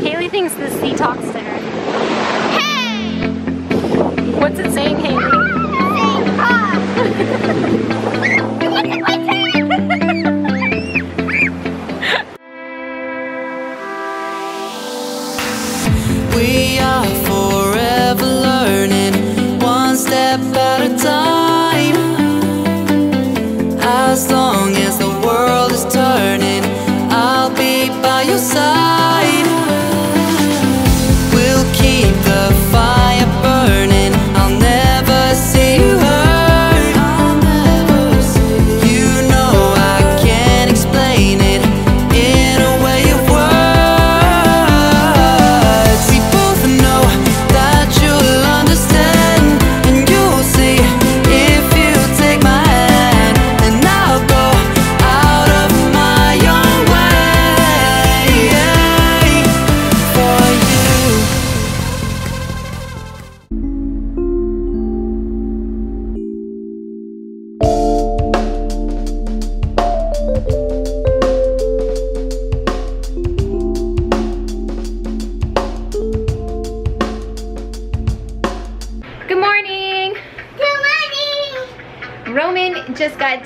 Haley thinks the sea talks to her. Hey! What's it saying, Haley?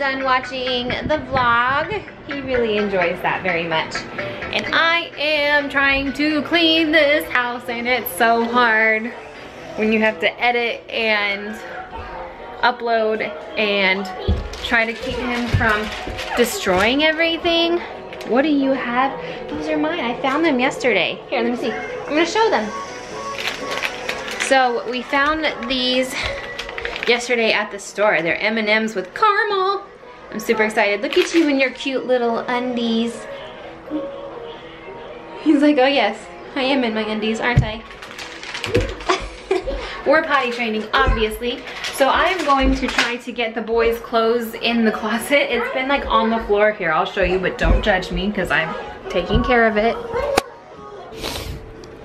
done watching the vlog. He really enjoys that very much. And I am trying to clean this house and it's so hard when you have to edit and upload and try to keep him from destroying everything. What do you have? Those are mine. I found them yesterday. Here, let me see. I'm gonna show them. So we found these yesterday at the store. They're M&Ms with caramel. I'm super excited. Look at you in your cute little undies. He's like, oh yes, I am in my undies, aren't I? We're potty training, obviously. So I'm going to try to get the boys' clothes in the closet. It's been like on the floor here. I'll show you, but don't judge me because I'm taking care of it.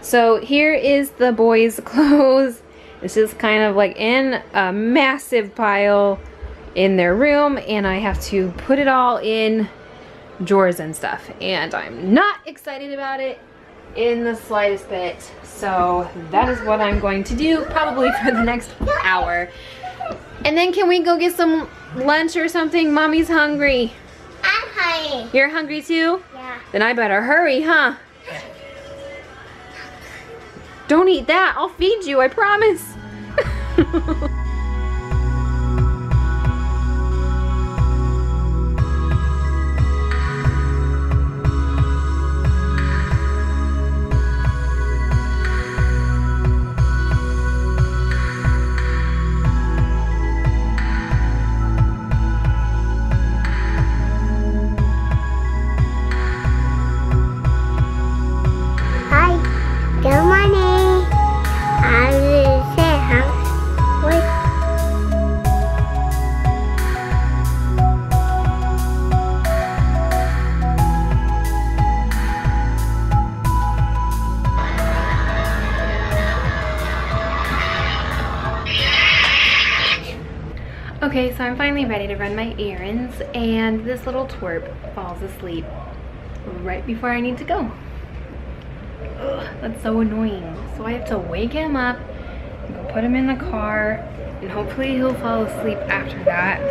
So here is the boys' clothes. This is kind of like in a massive pile in their room and I have to put it all in drawers and stuff. And I'm not excited about it in the slightest bit. So that is what I'm going to do probably for the next hour. And then can we go get some lunch or something? Mommy's hungry. I'm hiding. You're hungry too? Yeah. Then I better hurry, huh? Don't eat that. I'll feed you, I promise. so I'm finally ready to run my errands and this little twerp falls asleep right before I need to go. Ugh, that's so annoying. So I have to wake him up, put him in the car, and hopefully he'll fall asleep after that.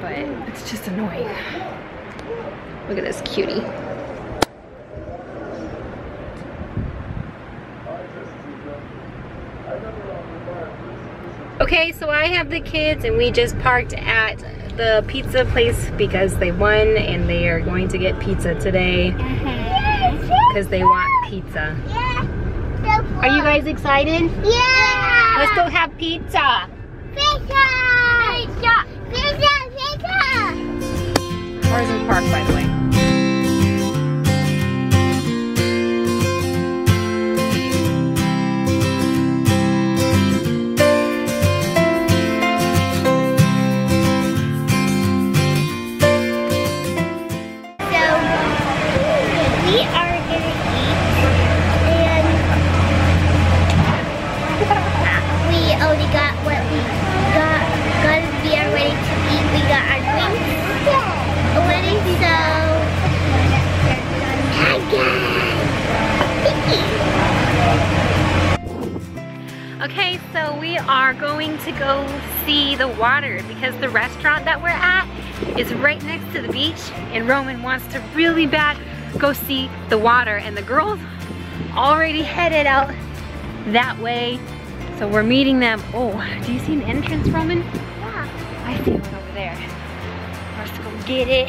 But it's just annoying. Look at this cutie. Okay, so I have the kids and we just parked at the pizza place because they won and they are going to get pizza today because they want pizza. Yeah. Are you guys excited? Yeah. Let's go have pizza. Pizza. Pizza. Pizza. Pizza. Cars in park, by the way. Is right next to the beach and Roman wants to really bad go see the water and the girls already headed out that way. So we're meeting them. Oh, do you see an entrance, Roman? Yeah. I see one over there. Let's go get it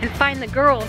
and find the girls.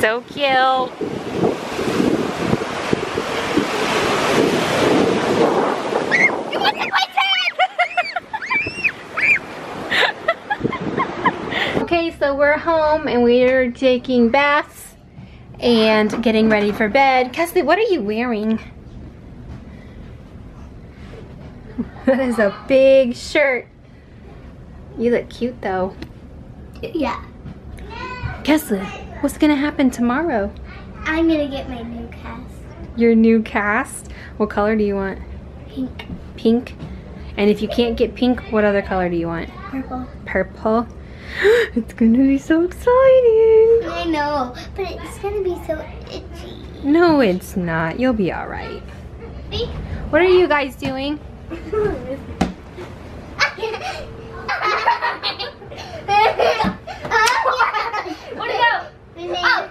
So cute. You look at my Okay, so we're home and we're taking baths and getting ready for bed. Kesley, what are you wearing? That is a big shirt. You look cute though. Yeah. Kesley, what's gonna happen tomorrow? I'm gonna get my new cast. Your new cast? What color do you want? Pink. Pink? And if you can't get pink, what other color do you want? Purple. Purple? It's gonna be so exciting. I know, but it's gonna be so itchy. No, it's not. You'll be alright. What are you guys doing? Where'd it go?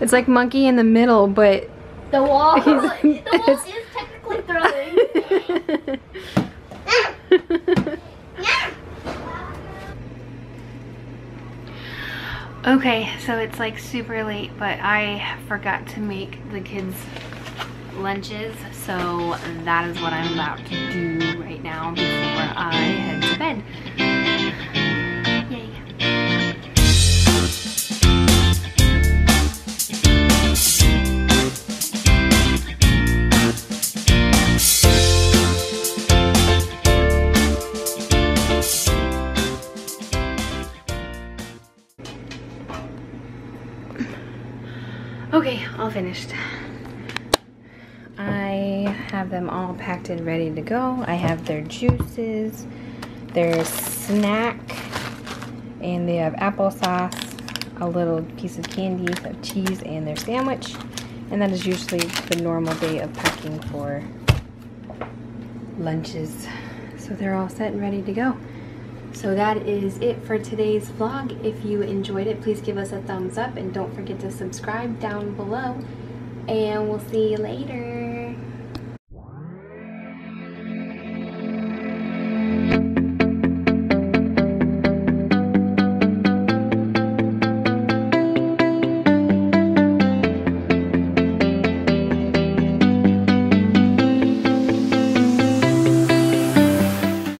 It's like monkey in the middle, but The wall. The wall is technically throwing. Okay, so it's like super late, but I forgot to make the kids lunches, so that is what I'm about to do right now before I head to bed. Okay, all finished. I have them all packed and ready to go. I have their juices, their snack, and they have applesauce, a little piece of candy, some cheese, and their sandwich. And that is usually the normal day of packing for lunches. So they're all set and ready to go. So that is it for today's vlog. If you enjoyed it, please give us a thumbs up and don't forget to subscribe down below. And we'll see you later.